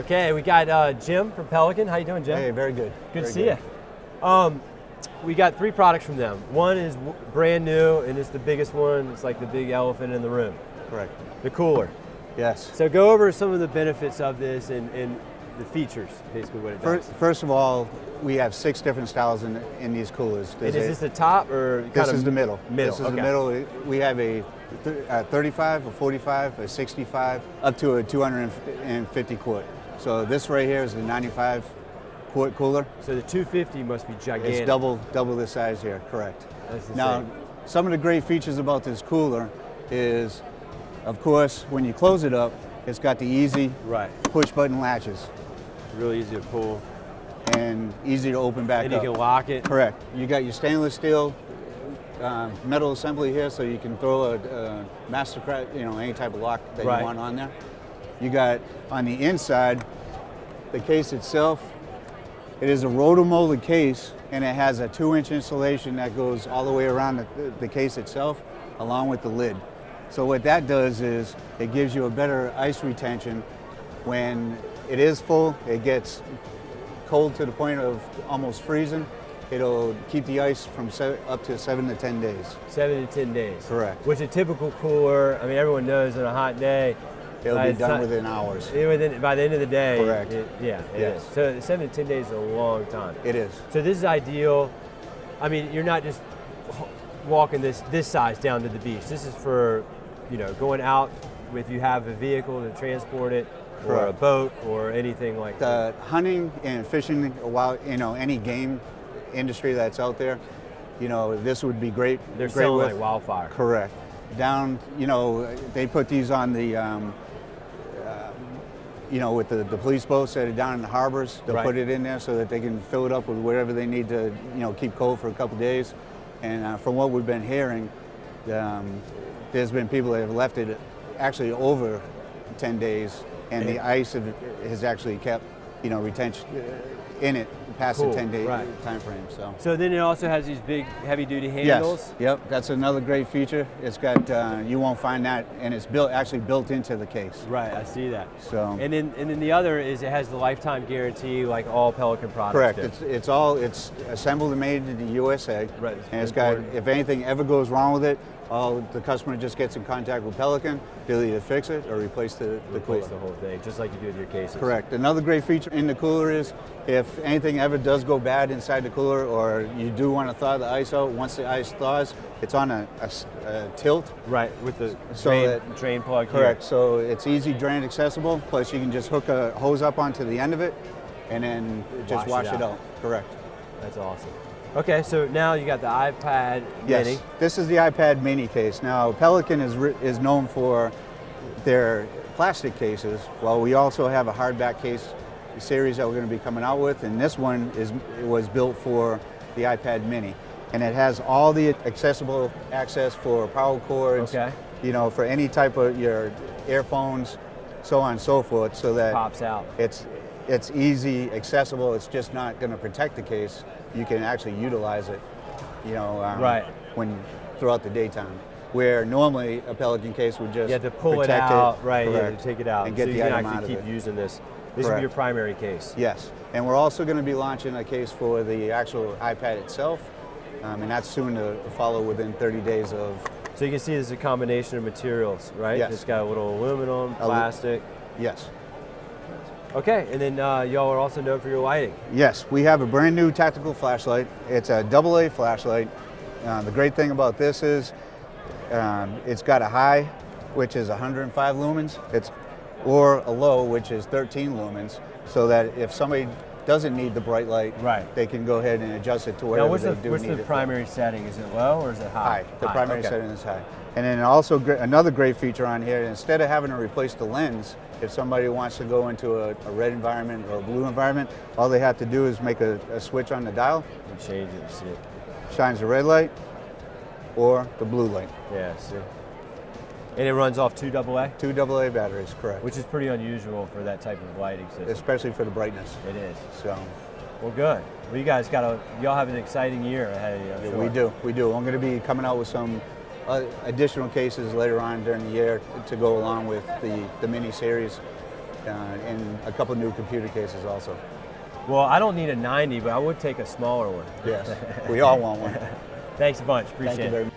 Okay, we got uh, Jim from Pelican. How you doing, Jim? Hey, very good. Good very to see you. Um, we got three products from them. One is w- brand new, and it's the biggest one. It's like the big elephant in the room, Correct. the cooler. Yes. So go over some of the benefits of this and, and the features, basically what it does. First, first of all, we have six different styles in, in these coolers. and is a- this the top or this is the middle. Middle. This is okay. the middle. We have a, th- a 35, a 45, a 65, up to a 250 quart. So this right here is a 95 quart cooler. So the 250 must be gigantic. It's double double the size here. Correct. Now, some of the great features about this cooler is, of course, when you close it up, it's got the easy Right. push button latches Really easy to pull. and easy to open back And you can lock it. Correct. You got your stainless steel uh, metal assembly here, so you can throw a, a Mastercraft, you know, any type of lock that Right. you want on there. You got on the inside, the case itself. It is a rotomolded case, and it has a two-inch insulation that goes all the way around the, the case itself, along with the lid. So what that does is it gives you a better ice retention when it is full. It gets cold to the point of almost freezing. It'll keep the ice from se- up to seven to ten days. Seven to 10 days. Correct. Which a typical cooler, I mean, everyone knows on a hot day, It'll by be done ti- within hours. within, by the end of the day. Correct. it- yeah, it Yes. is. So seven to 10 days is a long time. It is. So this is ideal. I mean, you're not just walking this this size down to the beach. This is for, you know, going out if you have a vehicle to transport it, or a boat, or anything like that. The hunting and fishing, while you know any game industry that's out there, you know this would be great. They're great selling with. like wildfire. Correct. Down, you know, they put these on the, um, you know, with the, the police boats that are down in the harbors. They'll Right. put it in there so that they can fill it up with whatever they need to, you know, keep cold for a couple days. And uh, from what we've been hearing, um, there's been people that have left it actually over 10 days, and the ice have, has actually kept, you know, retention uh, in it past Cool, the 10 day right. time frame. So. So then it also has these big, heavy-duty handles. Yes. Yep. That's another great feature. It's got uh, you won't find that, and it's built actually built into the case. Right, I see that. So And then, and then the other is it has the lifetime guarantee, like all Pelican products. correct. do. It's it's all it's assembled and made in the USA. Right, And it's got if anything ever goes wrong with it, all the customer just gets in contact with Pelican. They'll either fix it or replace the the replace cooler. the whole thing, just like you do with your cases. Correct. Another great feature in the cooler is if anything ever does go bad inside the cooler or you do want to thaw the ice out, once the ice thaws, it's on a tilt. Right, with the So drain, that- drain plug. here. Correct. So it's easy drain accessible. Plus, you can just hook a hose up onto the end of it, and then just Wash wash, it it, out. out. Correct. That's awesome. Okay, so now you got the iPad Yes. Mini. This is the iPad Mini case. Now, Pelican is is known for their plastic cases. Well, we also have a hardback case series that we're going to be coming out with, and this one is was built for the iPad Mini, and it has all the accessible access for power cords. Okay. You know, for any type of your earphones, so on and so forth, so that Pops out. it's it's easy, accessible. It's just not going to protect the case. You can actually utilize it, you know, um, Right. when throughout the daytime. Where normally a Pelican case would just You have to pull it out, right? You have correct, to take it out, and get so the you can item actually out of keep it. using this. This will be your primary case. Yes, and we're also going to be launching a case for the actual iPad itself, um, and that's soon to follow within 30 days of. So you can see there's a combination of materials, right? Yes. It's got a little aluminum, Alu- plastic. Yes. Okay, and then uh, y'all are also known for your lighting. Yes, we have a brand new tactical flashlight. It's a double A flashlight. Uh, the great thing about this is um, it's got a high, which is 105 lumens, it's, or a low, which is 13 lumens, so that if somebody doesn't need the bright light, Right. they can go ahead and adjust it to whatever Now, what's they the, do what's need the it primary setting? Is it low or is it high? High. The primary okay. setting is high. And then also another great feature on here, instead of having to replace the lens, if somebody wants to go into a, a red environment or a blue environment, all they have to do is make a, a switch on the dial, You change it, see it. shines the red light or the blue light. Yeah, see. And it runs off two AA, Two AA batteries, correct. which is pretty unusual for that type of lighting system. especially for the brightness. It is. So Well, good. Well, you guys got a, y'all have an exciting year ahead of you. Sure. we do, we do. I'm going to be coming out with some uh, additional cases later on during the year to go along with the, the mini series. uh, and a couple new computer cases also. Well, I don't need a 90, but I would take a smaller one. Yes, we all want one. Thanks a bunch. Appreciate Thank you it. very much.